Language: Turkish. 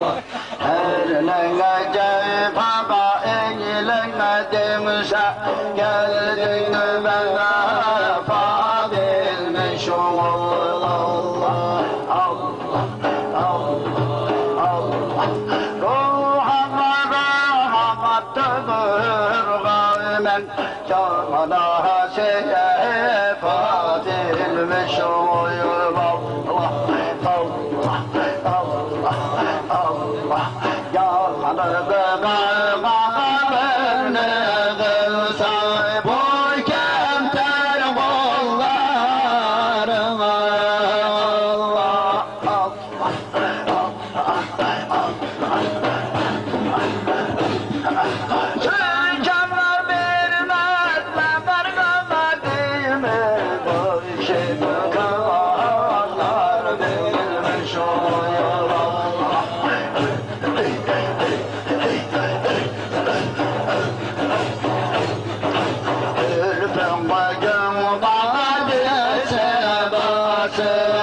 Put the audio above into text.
Eline cevaba eline demişe Geldin bana fadilmiş Allah Allah Allah Allah Ruhama ruhama tövür gaymen Canana şeye fadilmiş Allah Allah Allah Allah Ya kalbim ne kılsa bu kemter kollarına. Allah Allah Sürcanlar vermez Member kalmadığımı Bu işi Master.